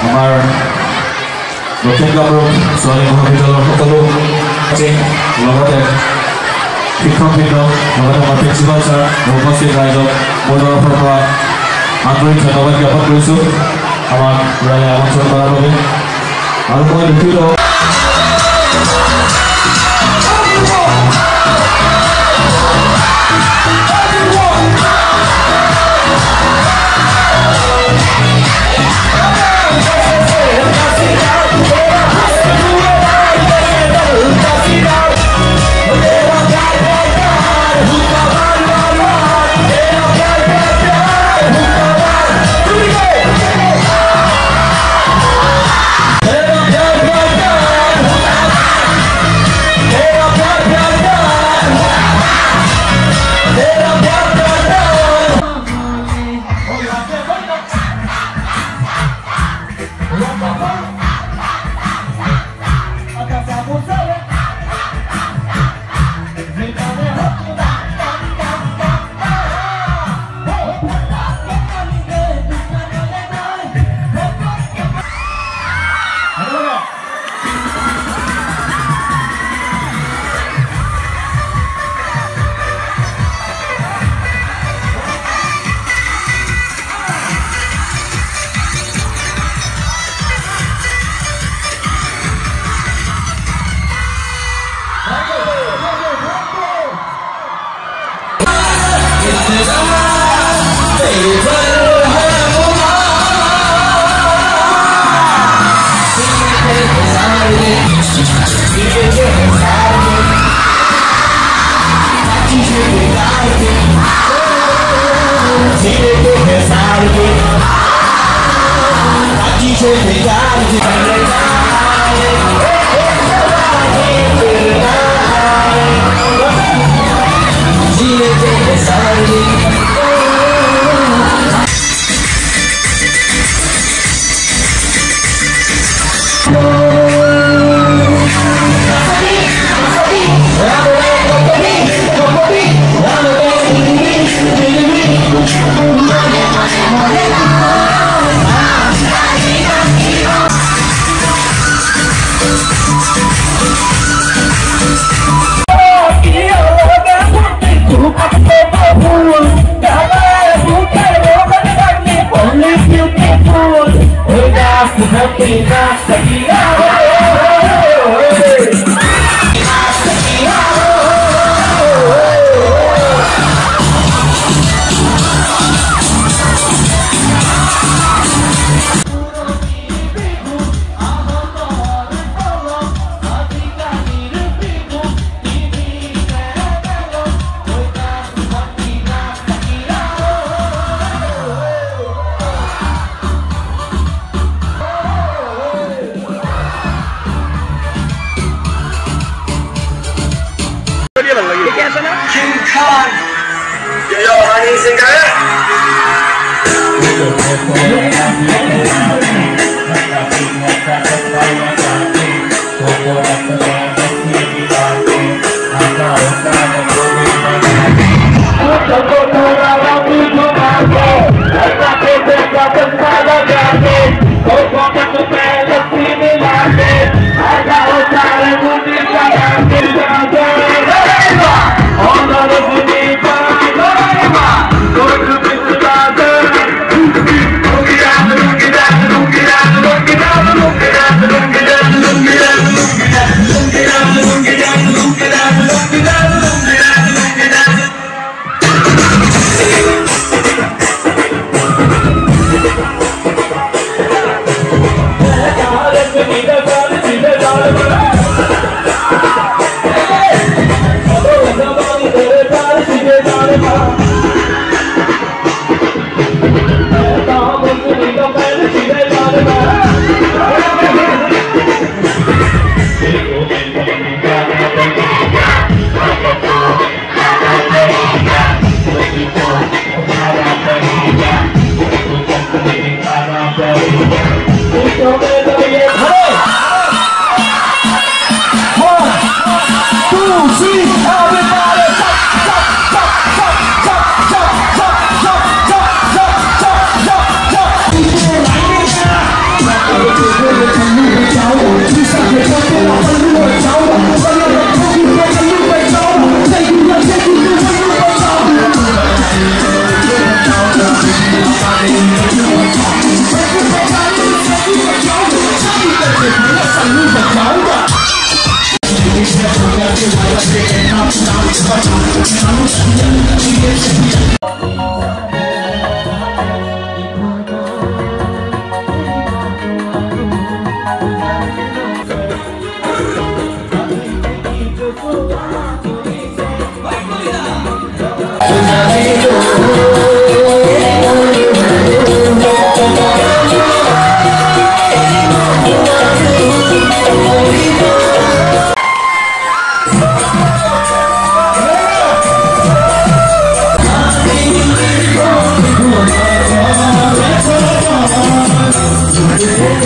আমাৰ দক্ষিণ কামৰূপ ছোৱালী মহাবিদ্যালয়ৰ সকলো আছে লগতে শিক্ষকবৃন্দ লগতে প্ৰিন্সিপাল ছাৰ উপস্থিত ৰাইজক মোৰ তৰফৰ পৰা আন্তৰিক ধন্যবাদ জ্ঞাপন কৰিছোঁ আমাক ৰাইজে আমন্ত্ৰণ কৰাৰ বাবে আৰু মই দুখিত Obrigado. happy birthday. King Khan. Yo, yo, honey, sing that. 주의 심장 주의 심장